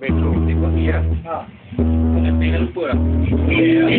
Metro, tipo aquí ya. Ah. Me pega el fuera. Muy bueno.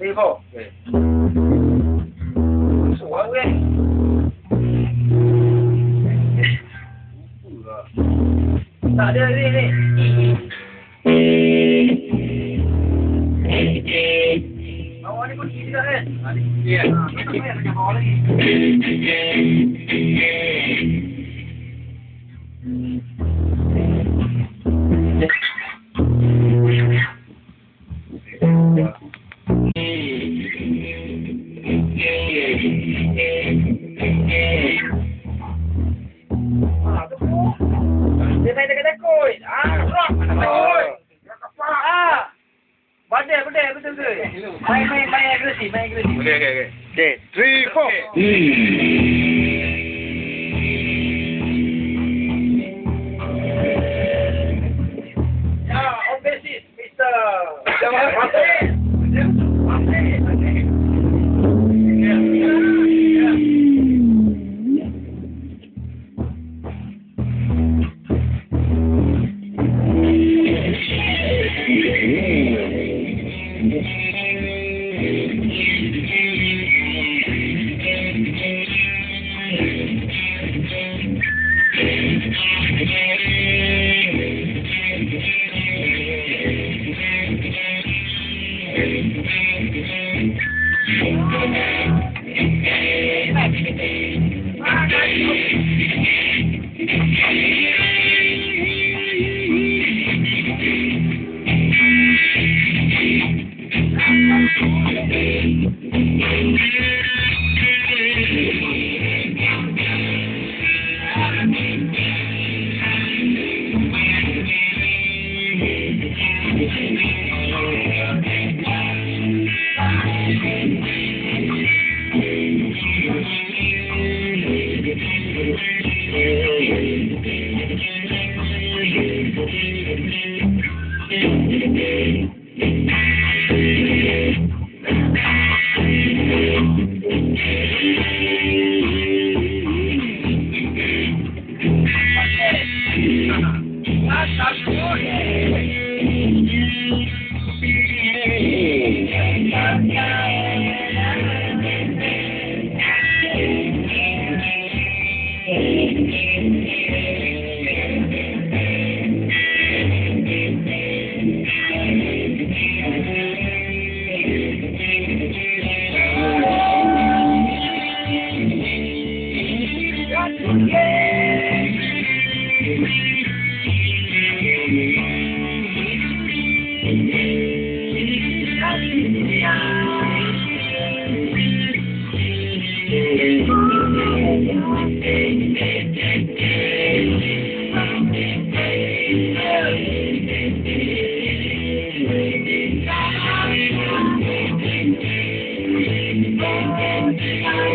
리버 예. 좋아해. 다들 위에 아니 그 기다려 아니 예 아, 그냥 먹으래 main main main agresif main agresif okey okey okey okey 3 4 Yeah. Amen. you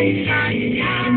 yeah, yeah.